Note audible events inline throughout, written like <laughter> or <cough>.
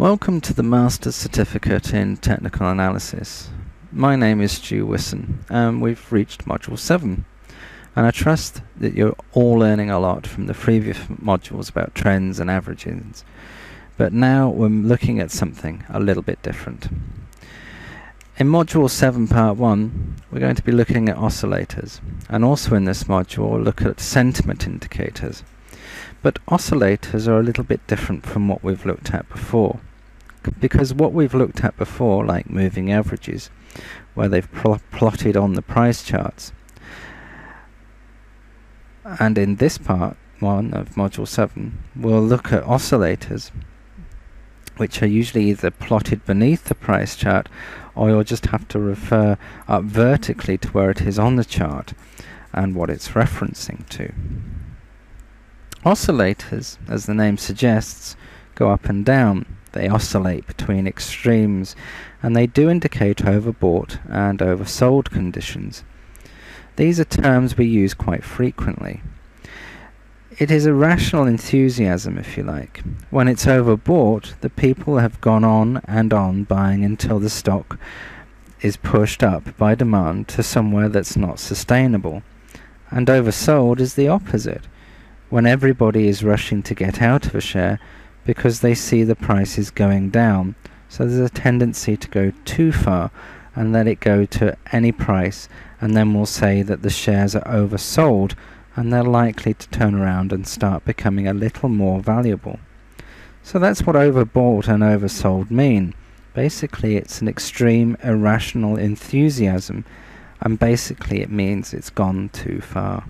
Welcome to the Master's Certificate in Technical Analysis. My name is Stu Wisson and we've reached Module 7 and I trust that you're all learning a lot from the previous modules about trends and averages but now we're looking at something a little bit different. In Module 7 Part 1 we're going to be looking at oscillators and also in this module we'll look at sentiment indicators. But oscillators are a little bit different from what we've looked at before because what we've looked at before, like moving averages, where they've pl plotted on the price charts, and in this part one of module 7 we'll look at oscillators which are usually either plotted beneath the price chart or you'll just have to refer up vertically to where it is on the chart and what it's referencing to. Oscillators, as the name suggests, go up and down they oscillate between extremes and they do indicate overbought and oversold conditions. These are terms we use quite frequently. It is a rational enthusiasm, if you like. When it's overbought, the people have gone on and on buying until the stock is pushed up by demand to somewhere that's not sustainable. And oversold is the opposite. When everybody is rushing to get out of a share, because they see the prices going down. So there's a tendency to go too far and let it go to any price and then we'll say that the shares are oversold and they're likely to turn around and start becoming a little more valuable. So that's what overbought and oversold mean. Basically it's an extreme irrational enthusiasm and basically it means it's gone too far.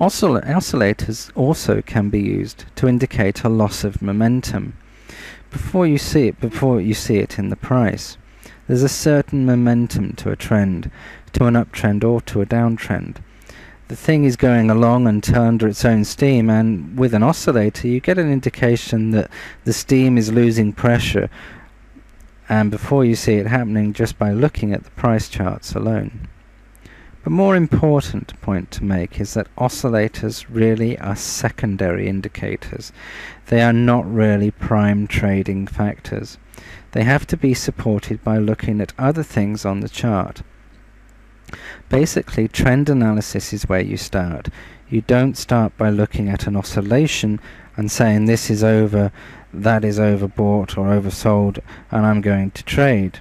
Oscillators also can be used to indicate a loss of momentum. Before you see it, before you see it in the price, there's a certain momentum to a trend, to an uptrend or to a downtrend. The thing is going along until under its own steam, and with an oscillator, you get an indication that the steam is losing pressure, and before you see it happening, just by looking at the price charts alone. But more important point to make is that oscillators really are secondary indicators. They are not really prime trading factors. They have to be supported by looking at other things on the chart. Basically, trend analysis is where you start. You don't start by looking at an oscillation and saying this is over, that is overbought or oversold, and I'm going to trade.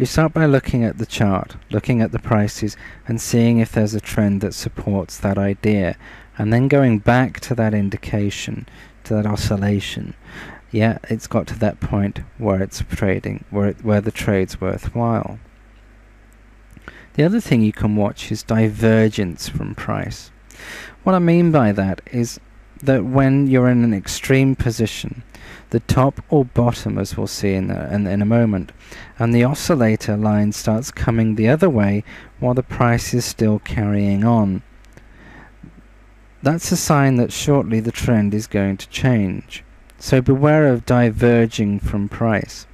You start by looking at the chart, looking at the prices and seeing if there's a trend that supports that idea and then going back to that indication, to that oscillation. Yeah, it's got to that point where it's trading, where, it, where the trade's worthwhile. The other thing you can watch is divergence from price. What I mean by that is that when you're in an extreme position, the top or bottom as we'll see in, the, in, in a moment and the oscillator line starts coming the other way while the price is still carrying on. That's a sign that shortly the trend is going to change. So beware of diverging from price.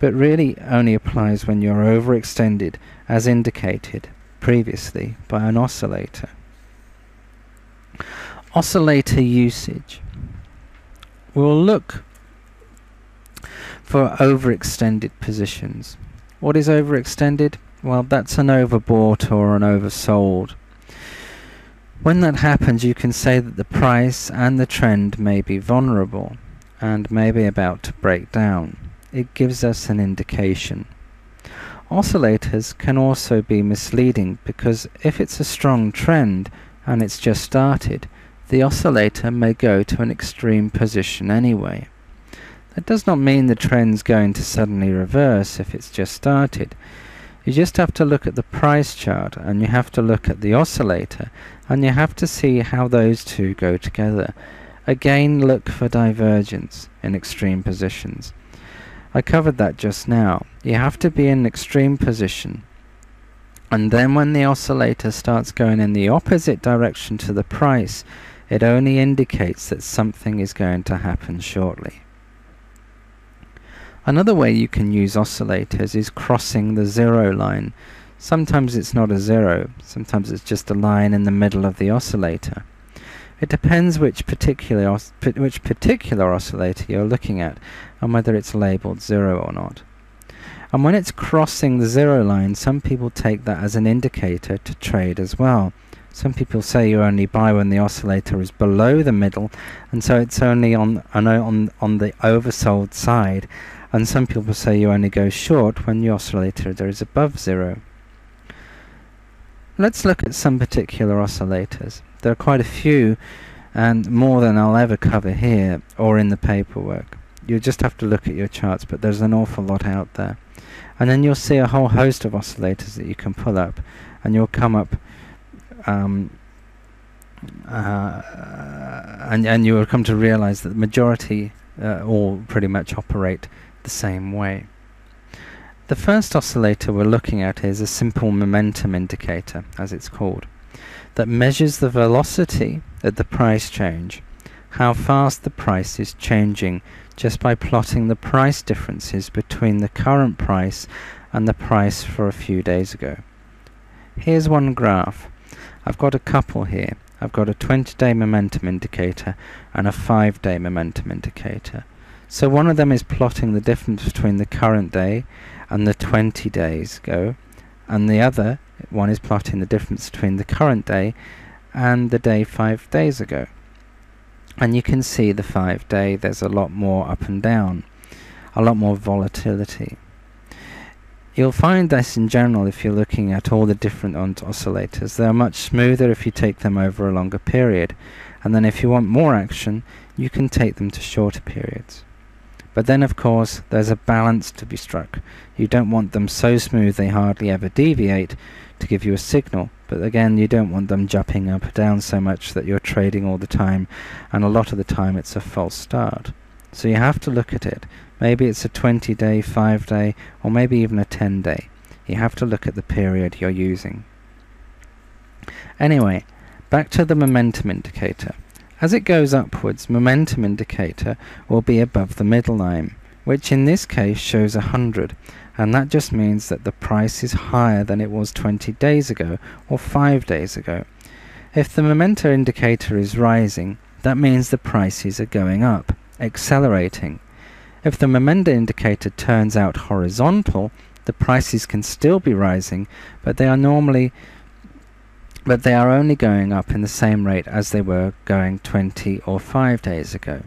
But really only applies when you're overextended as indicated previously by an oscillator. Oscillator usage. We'll look for overextended positions. What is overextended? Well, that's an overbought or an oversold. When that happens, you can say that the price and the trend may be vulnerable and may be about to break down. It gives us an indication. Oscillators can also be misleading because if it's a strong trend and it's just started, the oscillator may go to an extreme position anyway. That does not mean the trend's going to suddenly reverse if it's just started. You just have to look at the price chart and you have to look at the oscillator and you have to see how those two go together. Again look for divergence in extreme positions. I covered that just now. You have to be in an extreme position and then when the oscillator starts going in the opposite direction to the price it only indicates that something is going to happen shortly. Another way you can use oscillators is crossing the zero line. Sometimes it's not a zero, sometimes it's just a line in the middle of the oscillator. It depends which particular which particular oscillator you're looking at and whether it's labeled zero or not. And when it's crossing the zero line, some people take that as an indicator to trade as well. Some people say you only buy when the oscillator is below the middle, and so it's only on on on the oversold side. And some people say you only go short when the oscillator is above zero. Let's look at some particular oscillators. There are quite a few, and more than I'll ever cover here or in the paperwork. You just have to look at your charts, but there's an awful lot out there. And then you'll see a whole host of oscillators that you can pull up, and you'll come up um, uh, and and you will come to realize that the majority uh, all pretty much operate the same way. The first oscillator we're looking at is a simple momentum indicator, as it's called, that measures the velocity at the price change, how fast the price is changing just by plotting the price differences between the current price and the price for a few days ago. Here's one graph. I've got a couple here. I've got a 20 day momentum indicator and a 5 day momentum indicator. So one of them is plotting the difference between the current day and the 20 days ago, and the other one is plotting the difference between the current day and the day five days ago. And you can see the five day, there's a lot more up and down, a lot more volatility. You'll find this in general if you're looking at all the different oscillators. They're much smoother if you take them over a longer period. And then if you want more action, you can take them to shorter periods. But then, of course, there's a balance to be struck. You don't want them so smooth they hardly ever deviate to give you a signal. But again, you don't want them jumping up down so much that you're trading all the time, and a lot of the time it's a false start. So you have to look at it. Maybe it's a 20 day, 5 day, or maybe even a 10 day. You have to look at the period you're using. Anyway, back to the momentum indicator. As it goes upwards, momentum indicator will be above the middle line, which in this case shows 100, and that just means that the price is higher than it was 20 days ago or 5 days ago. If the momentum indicator is rising, that means the prices are going up, accelerating. If the momentum indicator turns out horizontal, the prices can still be rising, but they are normally but they are only going up in the same rate as they were going 20 or 5 days ago.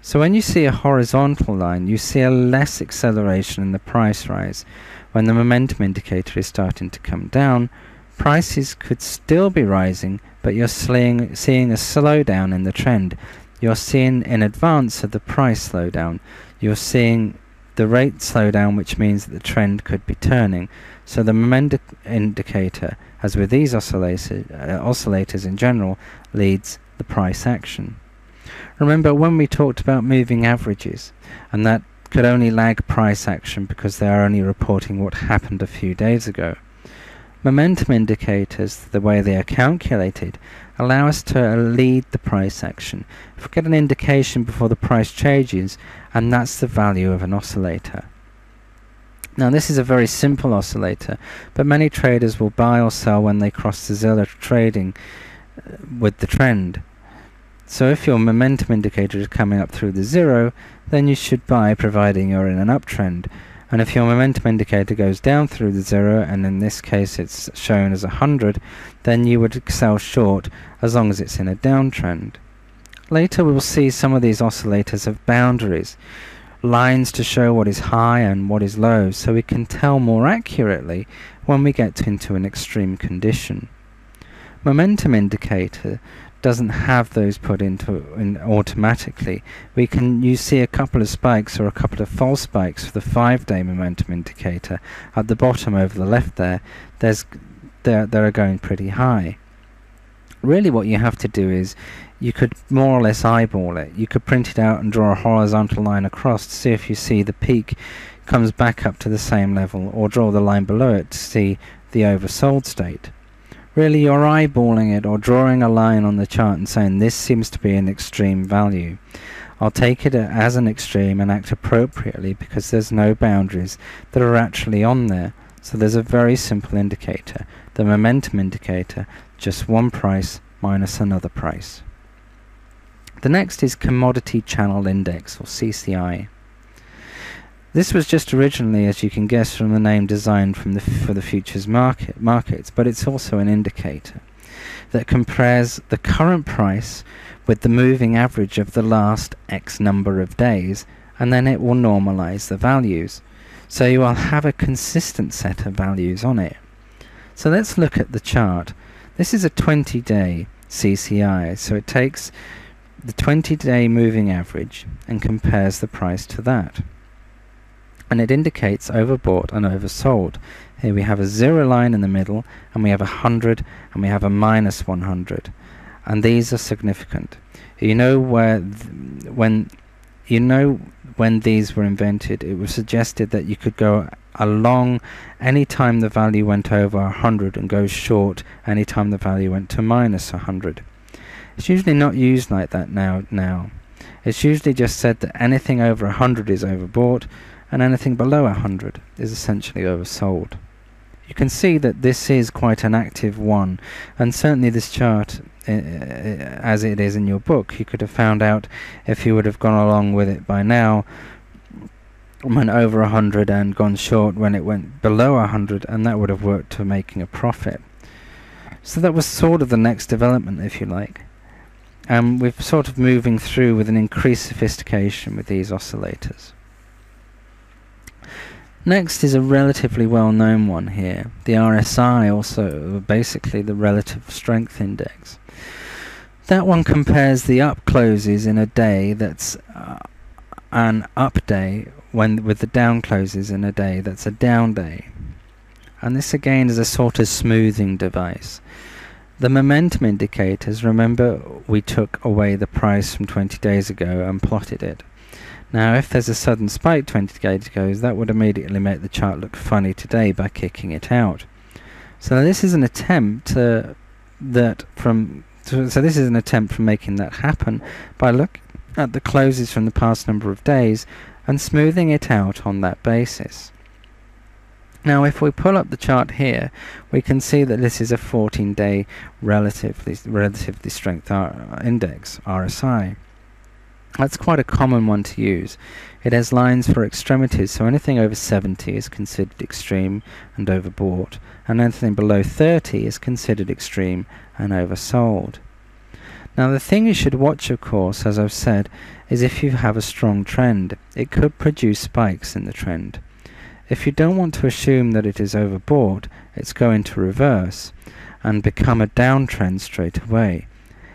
So when you see a horizontal line, you see a less acceleration in the price rise. When the momentum indicator is starting to come down, prices could still be rising, but you're seeing, seeing a slowdown in the trend. You're seeing in advance of the price slowdown, you're seeing the rate slowdown, which means that the trend could be turning. So the momentum indicator as with these oscillator, uh, oscillators in general, leads the price action. Remember when we talked about moving averages, and that could only lag price action because they are only reporting what happened a few days ago. Momentum indicators, the way they are calculated, allow us to lead the price action. If we get an indication before the price changes, and that's the value of an oscillator. Now this is a very simple oscillator, but many traders will buy or sell when they cross the zero trading uh, with the trend. So if your momentum indicator is coming up through the zero, then you should buy providing you're in an uptrend. And if your momentum indicator goes down through the zero, and in this case it's shown as 100, then you would sell short as long as it's in a downtrend. Later we will see some of these oscillators have boundaries lines to show what is high and what is low so we can tell more accurately when we get into an extreme condition. Momentum indicator doesn't have those put into in automatically. We can you see a couple of spikes or a couple of false spikes for the five day momentum indicator at the bottom over the left there. There's they they are going pretty high. Really, what you have to do is you could more or less eyeball it. You could print it out and draw a horizontal line across to see if you see the peak comes back up to the same level, or draw the line below it to see the oversold state. Really, you're eyeballing it or drawing a line on the chart and saying this seems to be an extreme value. I'll take it as an extreme and act appropriately because there's no boundaries that are actually on there. So there's a very simple indicator, the momentum indicator, just one price minus another price. The next is Commodity Channel Index, or CCI. This was just originally, as you can guess from the name, designed from the for the futures market markets, but it's also an indicator that compares the current price with the moving average of the last X number of days, and then it will normalize the values. So you will have a consistent set of values on it. So let's look at the chart. This is a 20 day CCI, so it takes the 20 day moving average and compares the price to that. And it indicates overbought and oversold. Here we have a zero line in the middle, and we have a 100, and we have a minus 100. And these are significant. You know where, when, you know when these were invented, it was suggested that you could go along any time the value went over 100 and go short any time the value went to minus 100. It's usually not used like that now. Now, it's usually just said that anything over 100 is overbought, and anything below 100 is essentially oversold. You can see that this is quite an active one, and certainly this chart, uh, as it is in your book, you could have found out if you would have gone along with it by now, went over 100 and gone short when it went below 100, and that would have worked to making a profit. So that was sort of the next development, if you like. And we're sort of moving through with an increased sophistication with these oscillators. Next is a relatively well-known one here, the RSI, also basically the relative strength index. That one compares the up closes in a day that's uh, an up day when with the down closes in a day that's a down day. And this again is a sort of smoothing device. The momentum indicators, remember we took away the price from 20 days ago and plotted it. Now, if there's a sudden spike 20 days ago, that would immediately make the chart look funny today by kicking it out. So this is an attempt uh, that from so, this is an attempt from making that happen by look at the closes from the past number of days and smoothing it out on that basis. Now, if we pull up the chart here, we can see that this is a 14-day relatively relatively strength R index (RSI). That's quite a common one to use. It has lines for extremities, so anything over 70 is considered extreme and overbought, and anything below 30 is considered extreme and oversold. Now the thing you should watch, of course, as I've said, is if you have a strong trend. It could produce spikes in the trend. If you don't want to assume that it is overbought, it's going to reverse and become a downtrend straight away.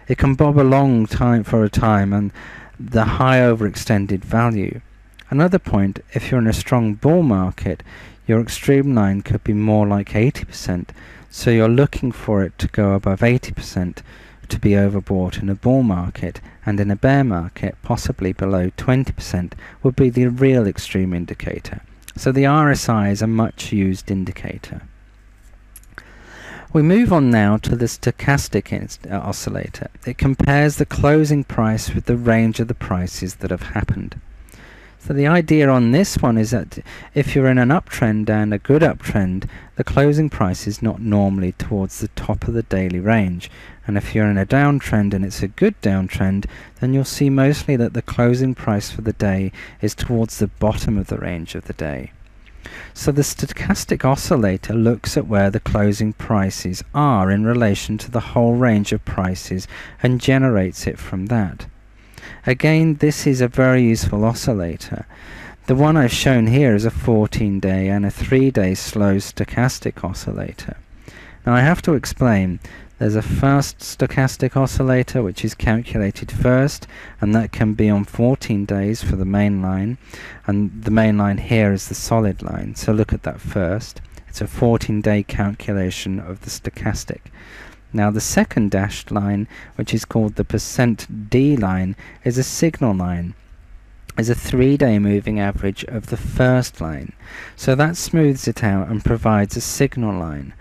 It can bob along time for a time and the high overextended value. Another point, if you're in a strong bull market, your extreme line could be more like 80%, so you're looking for it to go above 80% to be overbought in a bull market, and in a bear market, possibly below 20% would be the real extreme indicator. So the RSI is a much used indicator. We move on now to the stochastic uh, oscillator. It compares the closing price with the range of the prices that have happened. So the idea on this one is that if you're in an uptrend and a good uptrend, the closing price is not normally towards the top of the daily range. And if you're in a downtrend and it's a good downtrend, then you'll see mostly that the closing price for the day is towards the bottom of the range of the day. So the stochastic oscillator looks at where the closing prices are in relation to the whole range of prices and generates it from that. Again, this is a very useful oscillator. The one I've shown here is a 14 day and a 3 day slow stochastic oscillator. Now I have to explain there's a fast stochastic oscillator which is calculated first and that can be on 14 days for the main line and the main line here is the solid line so look at that first. It's a 14 day calculation of the stochastic. Now the second dashed line which is called the percent D line is a signal line is a three-day moving average of the first line. So that smooths it out and provides a signal line.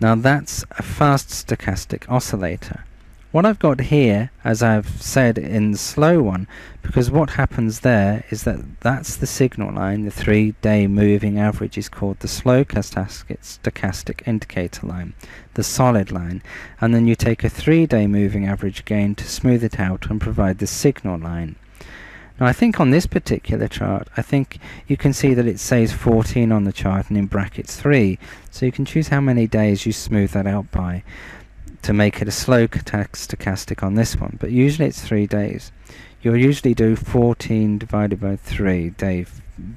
Now that's a fast stochastic oscillator. What I've got here, as I've said in the slow one, because what happens there is that that's the signal line, the three-day moving average is called the slow stochastic indicator line, the solid line, and then you take a three-day moving average again to smooth it out and provide the signal line. Now I think on this particular chart, I think you can see that it says 14 on the chart and in brackets 3. So you can choose how many days you smooth that out by to make it a slow stochastic on this one. But usually it's 3 days. You'll usually do 14 divided by 3, day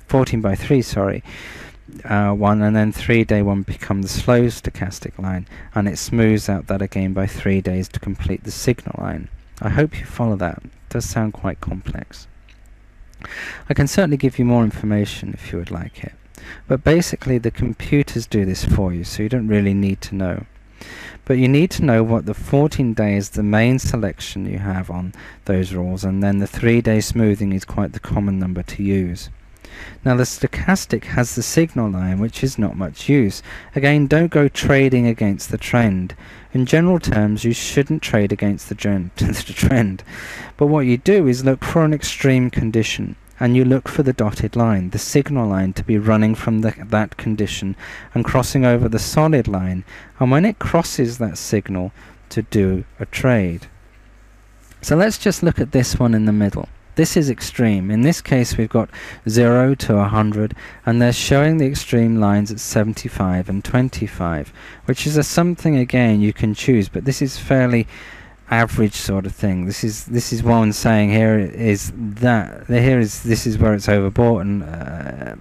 14 by 3, sorry, uh, 1 and then 3 day 1 become the slow stochastic line and it smooths out that again by 3 days to complete the signal line. I hope you follow that. It does sound quite complex. I can certainly give you more information if you would like it. But basically the computers do this for you, so you don't really need to know. But you need to know what the 14 days, the main selection you have on those rules, and then the 3 day smoothing is quite the common number to use. Now the stochastic has the signal line, which is not much use. Again, don't go trading against the trend. In general terms, you shouldn't trade against <laughs> the trend. But what you do is look for an extreme condition and you look for the dotted line, the signal line, to be running from the, that condition and crossing over the solid line. And when it crosses that signal, to do a trade. So let's just look at this one in the middle. This is extreme. In this case we've got 0 to 100 and they're showing the extreme lines at 75 and 25 which is a something again you can choose but this is fairly average sort of thing. This is this is one saying here is that here is this is where it's overbought and uh,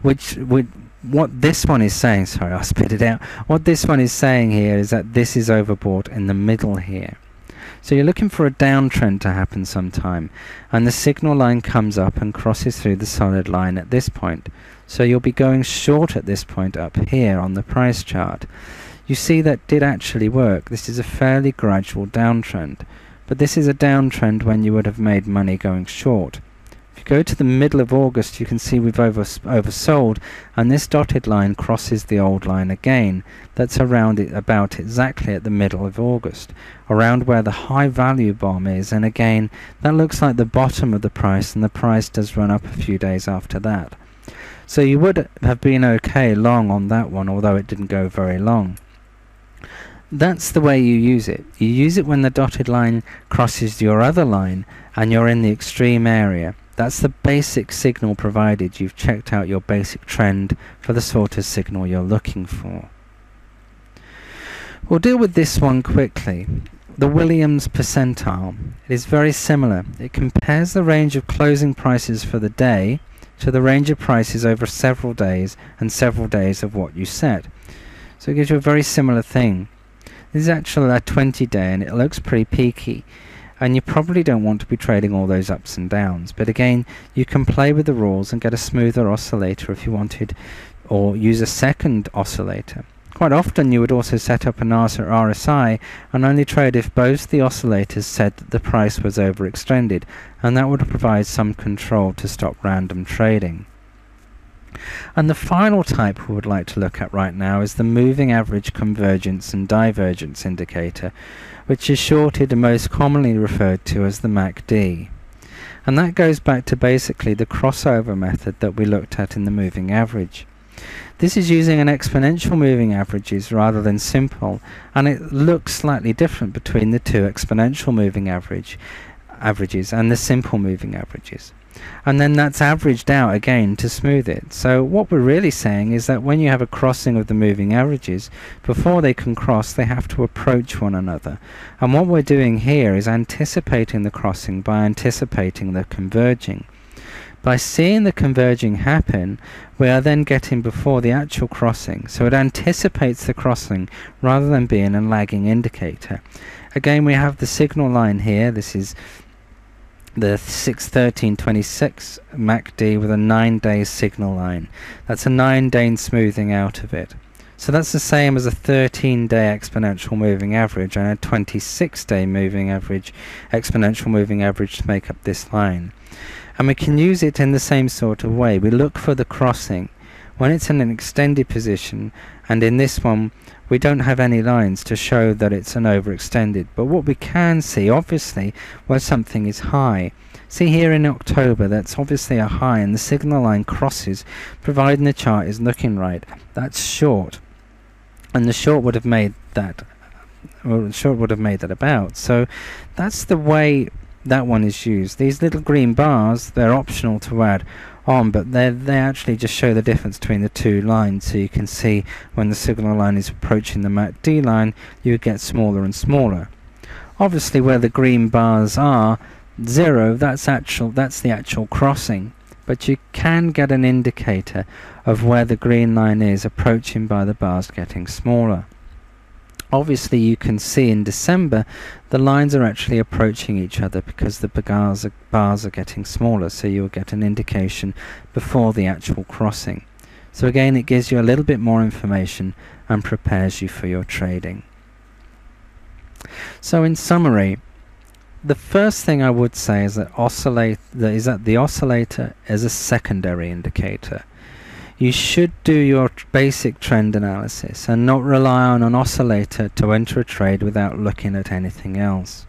which would what this one is saying <laughs> sorry I'll spit it out what this one is saying here is that this is overbought in the middle here so you're looking for a downtrend to happen sometime, and the signal line comes up and crosses through the solid line at this point. So you'll be going short at this point up here on the price chart. You see that did actually work. This is a fairly gradual downtrend, but this is a downtrend when you would have made money going short go to the middle of August, you can see we've over, oversold, and this dotted line crosses the old line again. That's around it, about exactly at the middle of August, around where the high value bomb is, and again, that looks like the bottom of the price, and the price does run up a few days after that. So you would have been okay long on that one, although it didn't go very long. That's the way you use it. You use it when the dotted line crosses your other line and you're in the extreme area. That's the basic signal provided you've checked out your basic trend for the sort of signal you're looking for. We'll deal with this one quickly. The Williams percentile. It is very similar. It compares the range of closing prices for the day to the range of prices over several days and several days of what you set. So it gives you a very similar thing. This is actually a 20 day and it looks pretty peaky and you probably don't want to be trading all those ups and downs. But again, you can play with the rules and get a smoother oscillator if you wanted, or use a second oscillator. Quite often you would also set up an RSI and only trade if both the oscillators said that the price was overextended, and that would provide some control to stop random trading. And the final type we would like to look at right now is the moving average convergence and divergence indicator, which is shorted and most commonly referred to as the MACD. And that goes back to basically the crossover method that we looked at in the moving average. This is using an exponential moving averages rather than simple, and it looks slightly different between the two exponential moving average averages and the simple moving averages and then that's averaged out again to smooth it. So what we're really saying is that when you have a crossing of the moving averages, before they can cross they have to approach one another. And what we're doing here is anticipating the crossing by anticipating the converging. By seeing the converging happen, we are then getting before the actual crossing, so it anticipates the crossing rather than being a lagging indicator. Again, we have the signal line here. This is the 61326 MACD with a 9 day signal line. That's a 9 day smoothing out of it. So that's the same as a 13 day exponential moving average and a 26 day moving average, exponential moving average to make up this line. And we can use it in the same sort of way. We look for the crossing. when it's in an extended position, and in this one we don't have any lines to show that it's an overextended. But what we can see, obviously, where something is high. See here in October, that's obviously a high, and the signal line crosses, providing the chart is looking right. That's short, and the short would have made that. Well, short would have made that about. So that's the way that one is used. These little green bars, they're optional to add on, but they they actually just show the difference between the two lines. So you can see when the signal line is approaching the MACD line, you get smaller and smaller. Obviously, where the green bars are zero, that's actual that's the actual crossing. But you can get an indicator of where the green line is approaching by the bars getting smaller. Obviously, you can see in December the lines are actually approaching each other because the bars are, bars are getting smaller, so you'll get an indication before the actual crossing. So again, it gives you a little bit more information and prepares you for your trading. So in summary, the first thing I would say is that oscillate that is that the oscillator is a secondary indicator you should do your basic trend analysis and not rely on an oscillator to enter a trade without looking at anything else.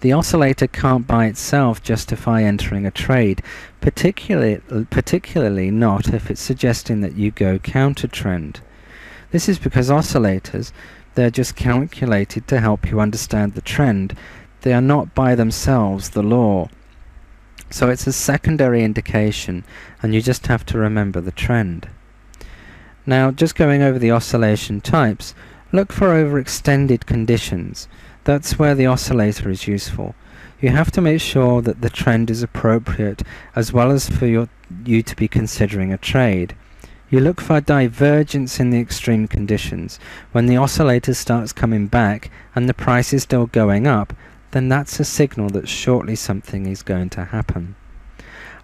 The oscillator can't by itself justify entering a trade, particularly, particularly not if it's suggesting that you go counter trend. This is because oscillators, they're just calculated to help you understand the trend. They are not by themselves the law. So it's a secondary indication and you just have to remember the trend. Now just going over the oscillation types, look for overextended conditions. That's where the oscillator is useful. You have to make sure that the trend is appropriate as well as for your, you to be considering a trade. You look for divergence in the extreme conditions. When the oscillator starts coming back and the price is still going up, then that's a signal that shortly something is going to happen.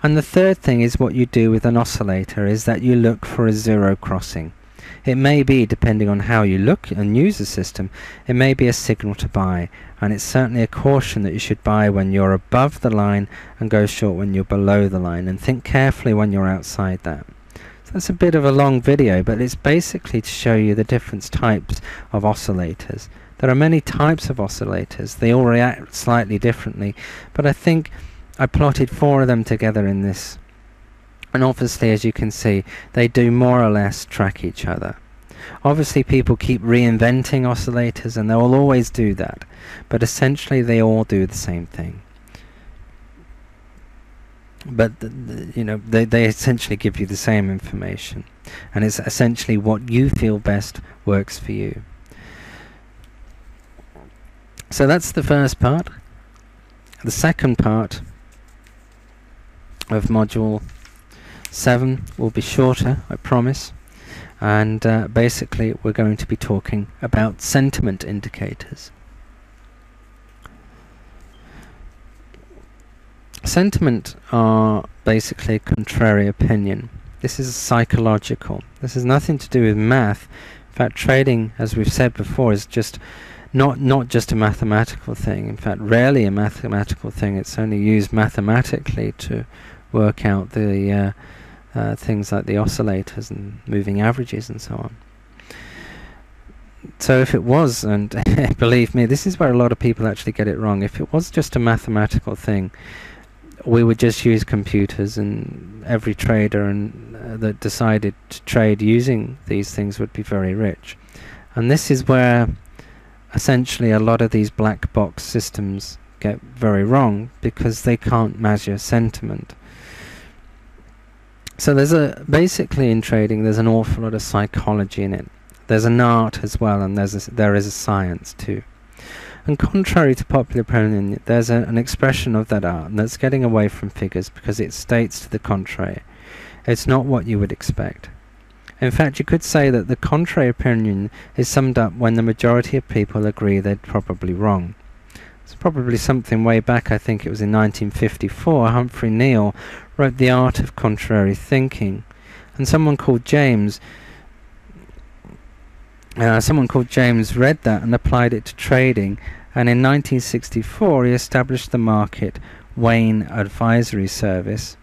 And the third thing is what you do with an oscillator is that you look for a zero crossing. It may be, depending on how you look and use the system, it may be a signal to buy, and it's certainly a caution that you should buy when you're above the line and go short when you're below the line, and think carefully when you're outside that. So that's a bit of a long video, but it's basically to show you the different types of oscillators. There are many types of oscillators. They all react slightly differently, but I think I plotted four of them together in this. And obviously, as you can see, they do more or less track each other. Obviously, people keep reinventing oscillators, and they will always do that. But essentially, they all do the same thing. But you know, they they essentially give you the same information, and it's essentially what you feel best works for you. So that's the first part. The second part of module 7 will be shorter, I promise. And uh, basically we're going to be talking about sentiment indicators. Sentiment are basically contrary opinion. This is psychological. This has nothing to do with math. In fact, trading, as we've said before, is just not not just a mathematical thing. In fact, rarely a mathematical thing. It's only used mathematically to work out the uh, uh, things like the oscillators and moving averages and so on. So if it was, and <laughs> believe me, this is where a lot of people actually get it wrong. If it was just a mathematical thing, we would just use computers, and every trader and uh, that decided to trade using these things would be very rich. And this is where essentially a lot of these black box systems get very wrong because they can't measure sentiment. So there's a basically in trading there's an awful lot of psychology in it. There's an art as well, and there's a, there is a science too. And contrary to popular opinion, there's a, an expression of that art and that's getting away from figures because it states to the contrary. It's not what you would expect. In fact, you could say that the contrary opinion is summed up when the majority of people agree they're probably wrong. It's probably something way back, I think it was in 1954, Humphrey Neill wrote The Art of Contrary Thinking. And someone called James uh, someone called James read that and applied it to trading, and in 1964 he established the Market Vane Advisory Service,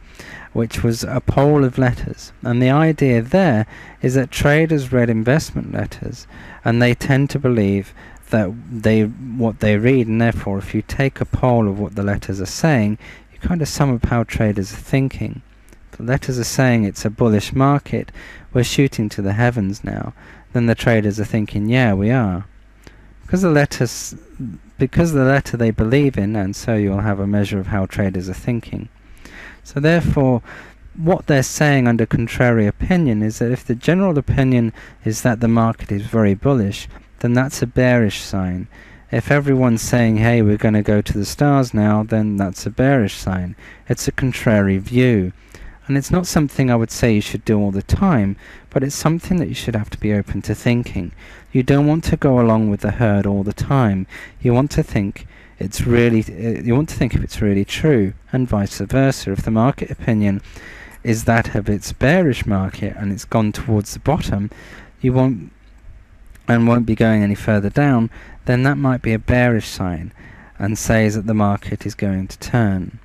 which was a poll of letters. And the idea there is that traders read investment letters and they tend to believe that they what they read and therefore if you take a poll of what the letters are saying you kind of sum up how traders are thinking. The letters are saying it's a bullish market we're shooting to the heavens now then the traders are thinking yeah we are. Because the letters because the letter they believe in and so you'll have a measure of how traders are thinking so therefore what they're saying under contrary opinion is that if the general opinion is that the market is very bullish then that's a bearish sign. If everyone's saying, hey, we're going to go to the stars now, then that's a bearish sign. It's a contrary view. And it's not something I would say you should do all the time, but it's something that you should have to be open to thinking. You don't want to go along with the herd all the time. You want to think it's really, uh, you want to think if it's really true, and vice versa. If the market opinion is that of its bearish market and it's gone towards the bottom, you won't and won't be going any further down, then that might be a bearish sign and says that the market is going to turn.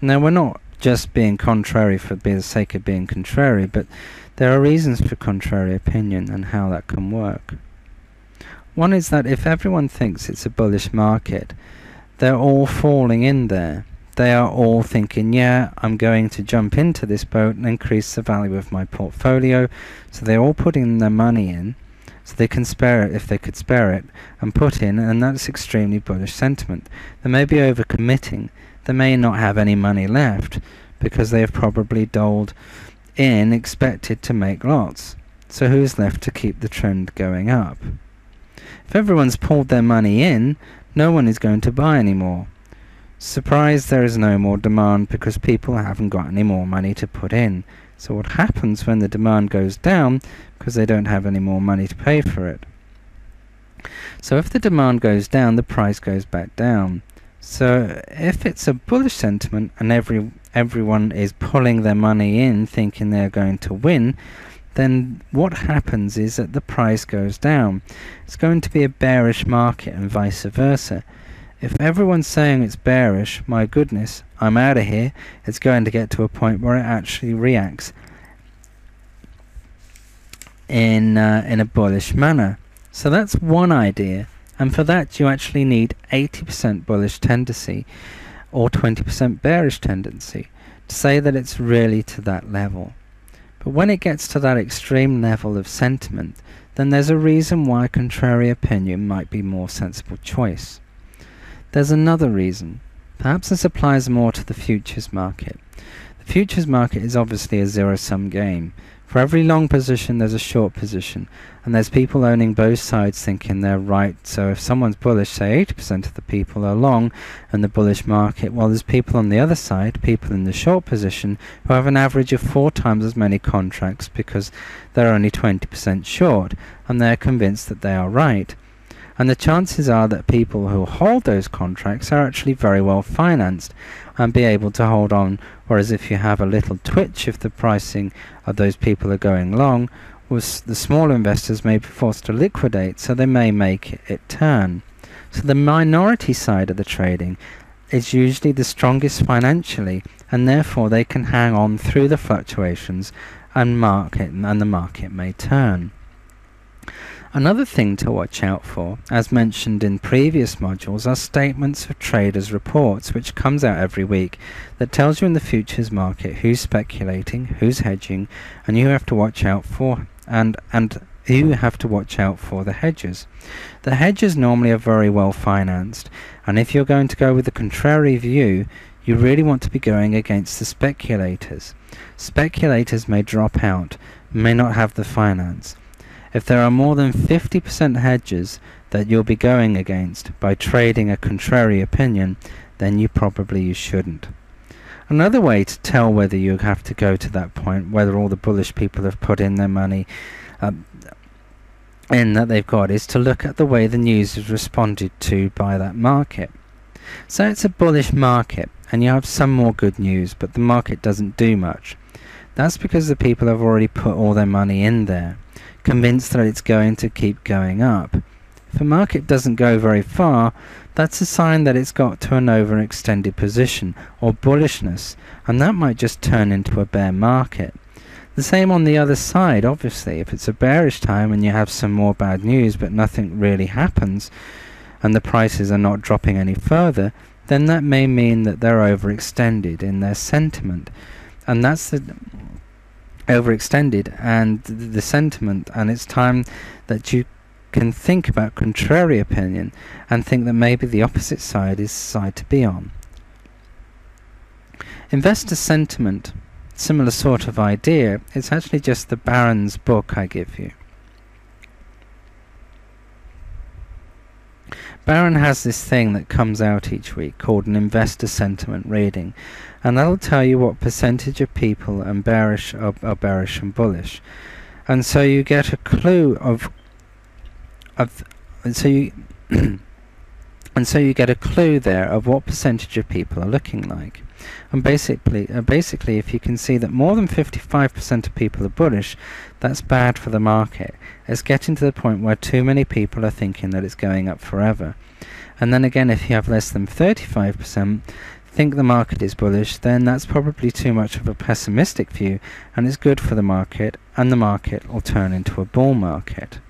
Now, we're not just being contrary for the sake of being contrary, but there are reasons for contrary opinion and how that can work. One is that if everyone thinks it's a bullish market, they're all falling in there. They are all thinking, yeah, I'm going to jump into this boat and increase the value of my portfolio. So they're all putting their money in so they can spare it if they could spare it, and put in, and that's extremely bullish sentiment. They may be overcommitting. They may not have any money left because they have probably doled in expected to make lots. So who's left to keep the trend going up? If everyone's pulled their money in, no one is going to buy anymore. Surprise, there is no more demand because people haven't got any more money to put in. So what happens when the demand goes down, because they don't have any more money to pay for it? So if the demand goes down, the price goes back down. So if it's a bullish sentiment and every everyone is pulling their money in thinking they're going to win, then what happens is that the price goes down. It's going to be a bearish market and vice versa. If everyone's saying it's bearish, my goodness, I'm out of here, it's going to get to a point where it actually reacts in, uh, in a bullish manner. So that's one idea. And for that, you actually need 80% bullish tendency or 20% bearish tendency to say that it's really to that level. But when it gets to that extreme level of sentiment, then there's a reason why a contrary opinion might be more sensible choice. There's another reason. Perhaps this applies more to the futures market. The futures market is obviously a zero-sum game. For every long position there's a short position, and there's people owning both sides thinking they're right. So if someone's bullish, say 80% of the people are long in the bullish market, while there's people on the other side, people in the short position, who have an average of four times as many contracts because they're only 20% short, and they're convinced that they are right and the chances are that people who hold those contracts are actually very well financed and be able to hold on. Whereas if you have a little twitch if the pricing of those people are going long was the smaller investors may be forced to liquidate so they may make it turn. So the minority side of the trading is usually the strongest financially and therefore they can hang on through the fluctuations and market and the market may turn Another thing to watch out for, as mentioned in previous modules, are statements of traders' reports, which comes out every week, that tells you in the futures market who's speculating, who's hedging, and you have to watch out for, and and you have to watch out for the hedges. The hedges normally are very well financed, and if you're going to go with the contrary view, you really want to be going against the speculators. Speculators may drop out, may not have the finance. If there are more than 50% hedges that you'll be going against by trading a contrary opinion, then you probably you shouldn't. Another way to tell whether you have to go to that point, whether all the bullish people have put in their money uh, in that they've got, is to look at the way the news is responded to by that market. So it's a bullish market, and you have some more good news, but the market doesn't do much. That's because the people have already put all their money in there convinced that it's going to keep going up. If a market doesn't go very far, that's a sign that it's got to an overextended position or bullishness, and that might just turn into a bear market. The same on the other side, obviously. If it's a bearish time and you have some more bad news but nothing really happens and the prices are not dropping any further, then that may mean that they're overextended in their sentiment. And that's the overextended and the sentiment and it's time that you can think about contrary opinion and think that maybe the opposite side is side to be on. Investor sentiment similar sort of idea. It's actually just the Barron's book I give you. Barron has this thing that comes out each week called an investor sentiment reading, and that'll tell you what percentage of people are bearish are, are bearish and bullish, and so you get a clue of of and so you <clears throat> and so you get a clue there of what percentage of people are looking like. And basically, uh, basically, if you can see that more than 55% of people are bullish, that's bad for the market. It's getting to the point where too many people are thinking that it's going up forever. And then again, if you have less than 35% think the market is bullish, then that's probably too much of a pessimistic view, and it's good for the market, and the market will turn into a bull market.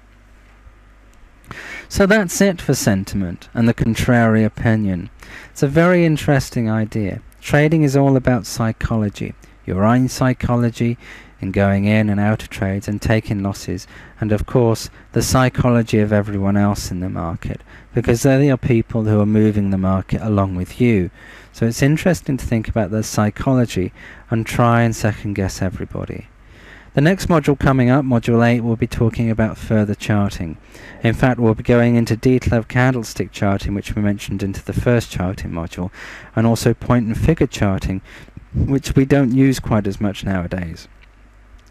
So that's it for sentiment and the contrary opinion. It's a very interesting idea. Trading is all about psychology, your own psychology in going in and out of trades and taking losses, and of course the psychology of everyone else in the market, because they are people who are moving the market along with you. So it's interesting to think about the psychology and try and second guess everybody. The next module coming up, Module 8, will be talking about further charting. In fact, we'll be going into detail of candlestick charting, which we mentioned into the first charting module, and also point and figure charting, which we don't use quite as much nowadays.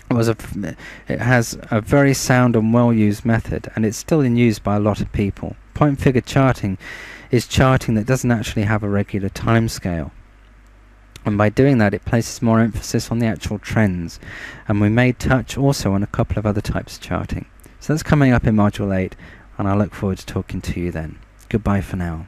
It, it has a very sound and well-used method, and it's still in use by a lot of people. Point and figure charting is charting that doesn't actually have a regular time scale. And by doing that, it places more emphasis on the actual trends. And we may touch also on a couple of other types of charting. So that's coming up in Module 8, and I look forward to talking to you then. Goodbye for now.